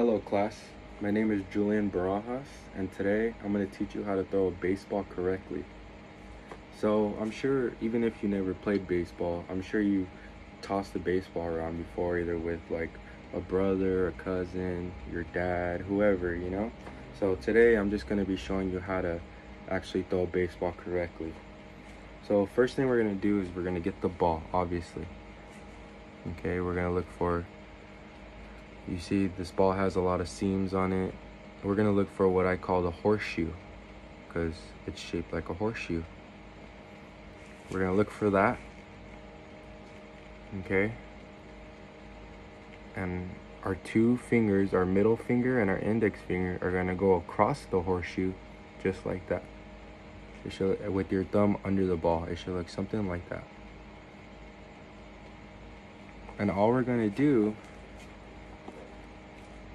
Hello class, my name is Julian Barajas and today I'm going to teach you how to throw a baseball correctly. So I'm sure even if you never played baseball, I'm sure you tossed a baseball around before either with like a brother, a cousin, your dad, whoever, you know? So today I'm just going to be showing you how to actually throw a baseball correctly. So first thing we're going to do is we're going to get the ball, obviously. Okay, we're going to look for you see this ball has a lot of seams on it. We're gonna look for what I call the horseshoe because it's shaped like a horseshoe. We're gonna look for that. Okay. And our two fingers, our middle finger and our index finger are gonna go across the horseshoe just like that. It should, with your thumb under the ball, it should look something like that. And all we're gonna do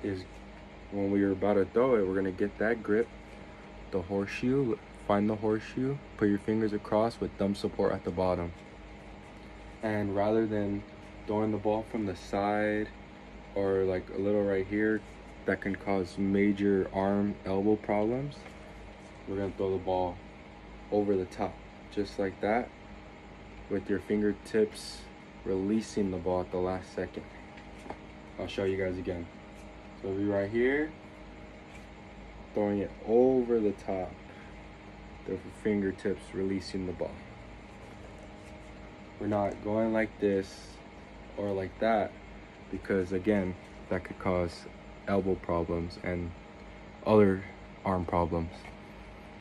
is when we are about to throw it, we're gonna get that grip, the horseshoe, find the horseshoe, put your fingers across with thumb support at the bottom. And rather than throwing the ball from the side or like a little right here, that can cause major arm elbow problems, we're gonna throw the ball over the top, just like that, with your fingertips releasing the ball at the last second. I'll show you guys again. So be right here, throwing it over the top, the fingertips releasing the ball. We're not going like this or like that because again, that could cause elbow problems and other arm problems.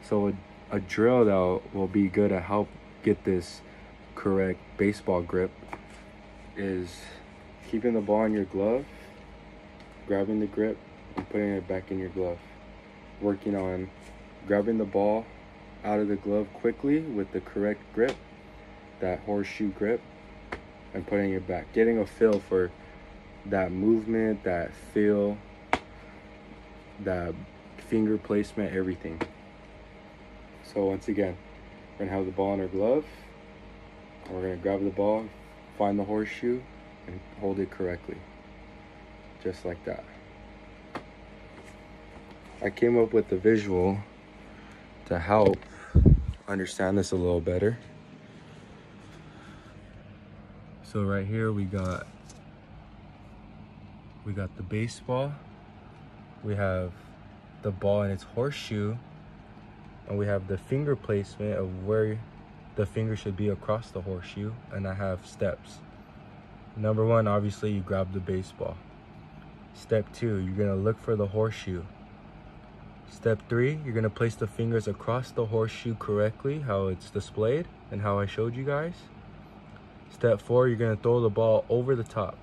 So a, a drill that will be good to help get this correct baseball grip is keeping the ball in your glove grabbing the grip and putting it back in your glove. Working on grabbing the ball out of the glove quickly with the correct grip, that horseshoe grip, and putting it back. Getting a feel for that movement, that feel, that finger placement, everything. So once again, we're gonna have the ball in our glove. we're gonna grab the ball, find the horseshoe, and hold it correctly just like that. I came up with the visual to help understand this a little better. So right here we got we got the baseball, we have the ball in its horseshoe, and we have the finger placement of where the finger should be across the horseshoe, and I have steps. Number one, obviously you grab the baseball. Step two, you're gonna look for the horseshoe. Step three, you're gonna place the fingers across the horseshoe correctly, how it's displayed and how I showed you guys. Step four, you're gonna throw the ball over the top,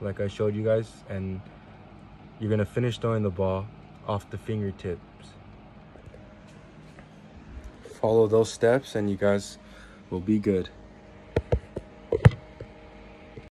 like I showed you guys, and you're gonna finish throwing the ball off the fingertips. Follow those steps and you guys will be good.